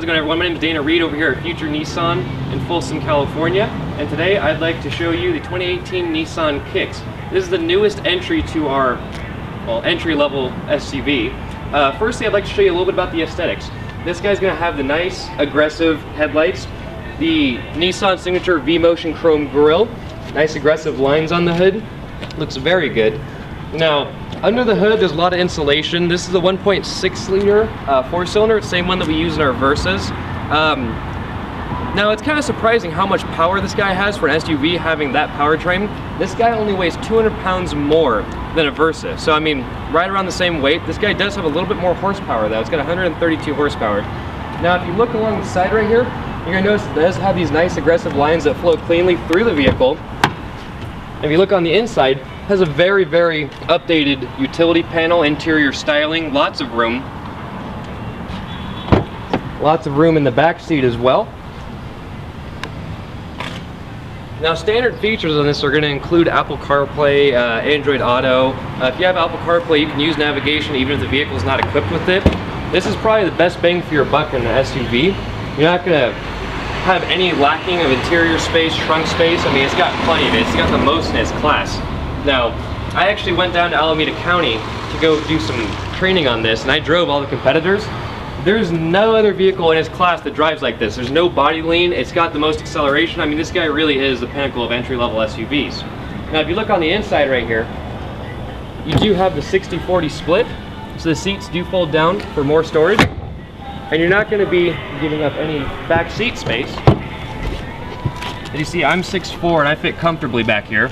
How's it going everyone? My name is Dana Reed over here at Future Nissan in Folsom, California. And today I'd like to show you the 2018 Nissan Kicks. This is the newest entry to our, well, entry-level SUV. Uh, firstly, I'd like to show you a little bit about the aesthetics. This guy's gonna have the nice, aggressive headlights, the Nissan signature V-Motion chrome grille, nice aggressive lines on the hood, looks very good. Now, under the hood, there's a lot of insulation. This is a 1.6 liter uh, four cylinder, same one that we use in our Versas. Um, now, it's kind of surprising how much power this guy has for an SUV having that powertrain. This guy only weighs 200 pounds more than a Versa. So, I mean, right around the same weight. This guy does have a little bit more horsepower though. It's got 132 horsepower. Now, if you look along the side right here, you're gonna notice it does have these nice aggressive lines that flow cleanly through the vehicle. If you look on the inside, has a very, very updated utility panel, interior styling, lots of room. Lots of room in the back seat as well. Now standard features on this are going to include Apple CarPlay, uh, Android Auto. Uh, if you have Apple CarPlay you can use navigation even if the vehicle is not equipped with it. This is probably the best bang for your buck in an SUV. You're not going to have any lacking of interior space, trunk space. I mean it's got plenty of it. It's got the most in its class. Now I actually went down to Alameda County to go do some training on this and I drove all the competitors there's no other vehicle in its class that drives like this. There's no body lean. It's got the most acceleration. I mean, this guy really is the pinnacle of entry-level SUVs. Now, if you look on the inside right here, you do have the 60-40 split. So the seats do fold down for more storage. And you're not going to be giving up any back seat space. As you see, I'm 6'4", and I fit comfortably back here.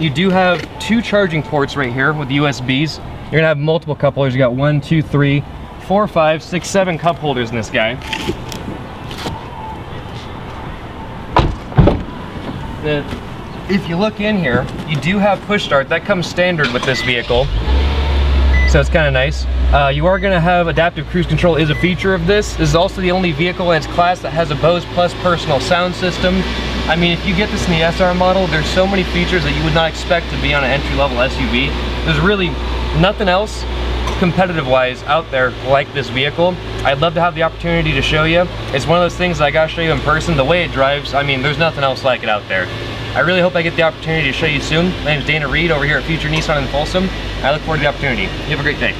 You do have two charging ports right here with USBs. You're gonna have multiple cup holders. You got one, two, three, four, five, six, seven cup holders in this guy. if you look in here, you do have push start. That comes standard with this vehicle. So it's kind of nice. Uh, you are to have adaptive cruise control is a feature of this. This is also the only vehicle in its class that has a Bose Plus personal sound system. I mean, if you get this in the SR model, there's so many features that you would not expect to be on an entry-level SUV. There's really nothing else competitive wise out there like this vehicle. I'd love to have the opportunity to show you. It's one of those things that I gotta show you in person. The way it drives, I mean, there's nothing else like it out there. I really hope I get the opportunity to show you soon. My name is Dana Reed over here at Future Nissan in Folsom. I look forward to the opportunity. You have a great day.